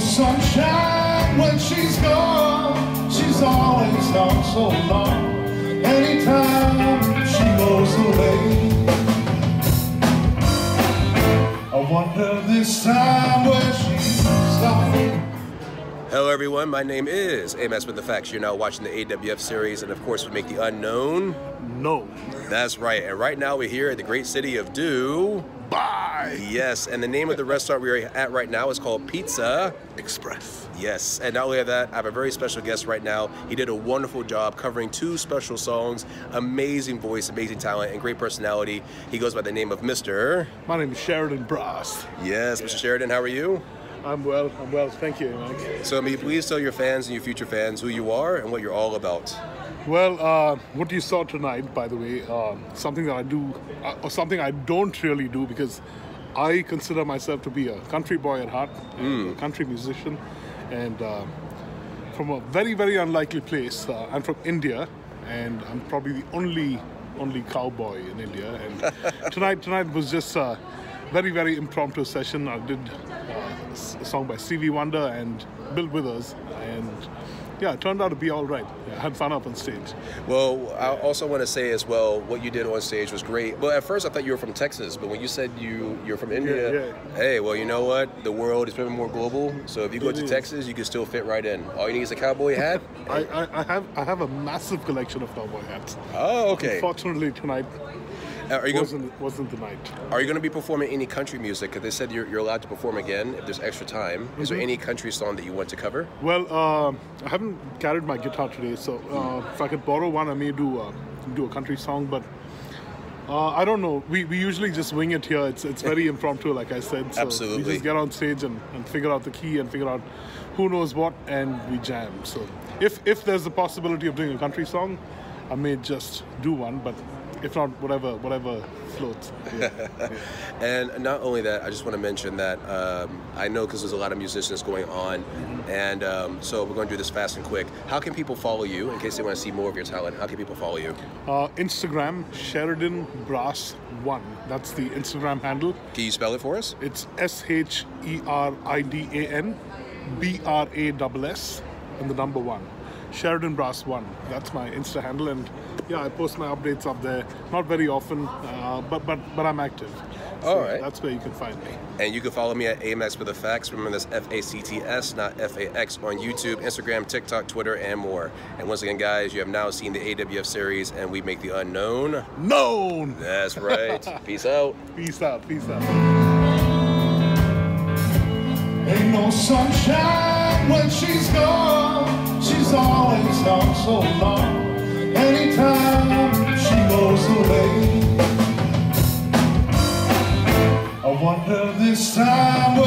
sunshine when she's gone. She's always gone so long. Anytime she goes away. Hello, everyone. My name is Amax with the Facts. You're now watching the AWF series, and of course, we make the unknown. No. That's right. And right now, we're here at the great city of Do. Bye. Yes, and the name of the restaurant we're at right now is called Pizza Express. Yes, and not only that, I have a very special guest right now. He did a wonderful job covering two special songs. Amazing voice, amazing talent, and great personality. He goes by the name of Mr. My name is Sheridan Brass. Yes, Mr. Sheridan. How are you? I'm well. I'm well. Thank you, Mike. So, please tell your fans and your future fans who you are and what you're all about. Well, uh, what you saw tonight, by the way, uh, something that I do, uh, or something I don't really do because I consider myself to be a country boy at heart, a country musician, and uh, from a very, very unlikely place. Uh, I'm from India, and I'm probably the only only cowboy in India. And tonight, tonight was just a very, very impromptu session. I did a song by Stevie Wonder and Bill Withers, and yeah, it turned out to be all right. I had fun up on stage. Well, I also want to say as well, what you did on stage was great. Well, at first I thought you were from Texas, but when you said you you're from India, yeah. hey, well, you know what? The world is becoming more global. So if you go It to is. Texas, you can still fit right in. All you need is a cowboy hat. I, I, I have I have a massive collection of cowboy hats. oh, okay. Fortunately, tonight Uh, Are you going? wasn't wasn't the night. Are you going to be performing any country music? Because they said you're, you're allowed to perform again if there's extra time. Is Mm-hmm. there any country song that you want to cover? Well, uh, I haven't carried my guitar today, so uh, if I could borrow one, I may do uh, do a country song, but. Uh, I don't know. We, we usually just wing it here. It's it's very impromptu, like I said. So Absolutely. We just get on stage and, and figure out the key and figure out who knows what, and we jam. So if if there's a possibility of doing a country song, I may just do one. But if not, whatever whatever floats. Yeah. And not only that, I just want to mention that um, I know because there's a lot of musicians going on, and um, so we're going to do this fast and quick. How can people follow you in case they want to see more of your talent? How can people follow you? Uh, Instagram Sheridan Brass One. That's the Instagram handle. Can you spell it for us? It's S H E R I D A N B R A S S and the number one. Sheridan Brass One. That's my Insta handle, and yeah, I post my updates up there. Not very often, uh, but but but I'm active. So All right. That's where you can find me. And you can follow me at Amax with the Facts. Remember that's F A C T S, not F A X, on YouTube, Instagram, TikTok, Twitter, and more. And once again, guys, you have now seen the AWF series, and we make the unknown. Known. That's right. Peace out. Peace out. Peace out. Ain't no sunshine when she's gone. She's always gone so long. Anytime she goes away. I wonder this time